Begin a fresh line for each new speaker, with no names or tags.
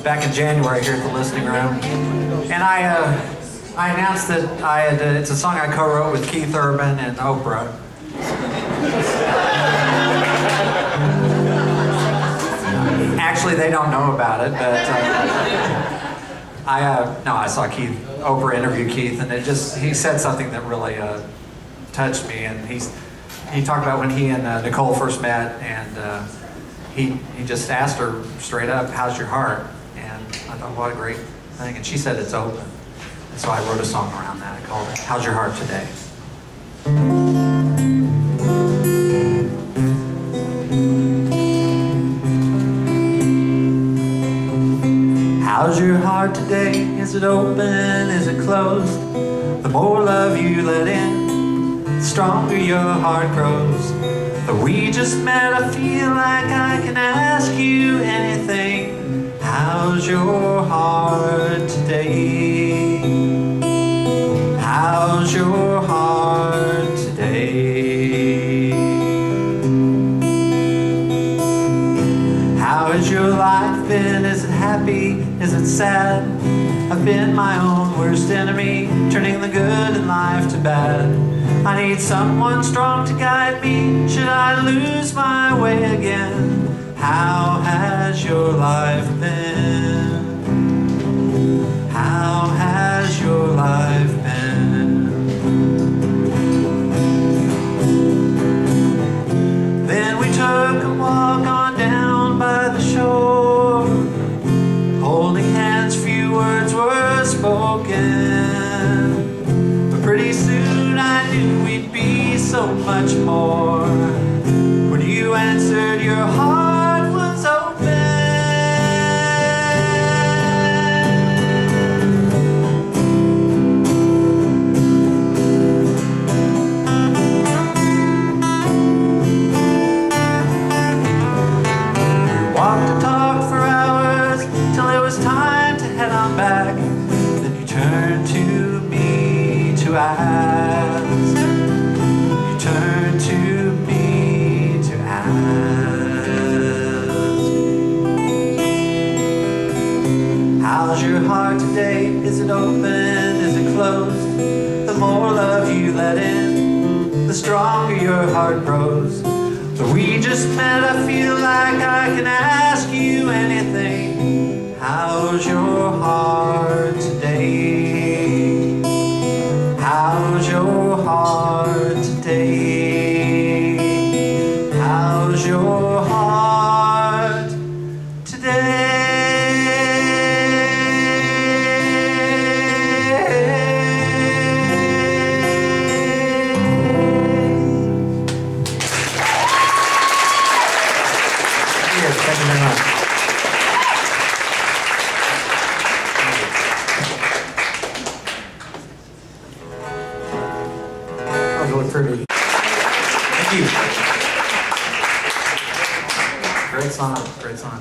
back in January here at the listening room, and I uh, I announced that I had. Uh, it's a song I co-wrote with Keith Urban and Oprah. Actually, they don't know about it, but uh, I uh, no, I saw Keith Oprah interview Keith, and it just he said something that really uh, touched me, and he's he talked about when he and uh, Nicole first met, and he he just asked her straight up, "How's your heart?" I thought, what a great thing, and she said it's open, and so I wrote a song around that. I called it "How's Your Heart Today." How's your heart today? Is it open? Is it closed? The more love you let in, the stronger your heart grows. But we just met, I feel like I can ask you anything. How's your heart today? How's your heart today? How has your life been? Is it happy? Is it sad? I've been my own worst enemy, turning the good in life to bad. I need someone strong to guide me. Should I lose my way again? How has your life been? Much more. When you answered, your heart was open. Walked and talked for hours till it was time to head on back. Then you turned to How's your heart today? Is it open? Is it closed? The more love you let in, the stronger your heart grows. So we just met, I feel like I can ask you anything. How's your heart today? How's your heart today? How's your heart Really pretty. Thank you. Great song, great song.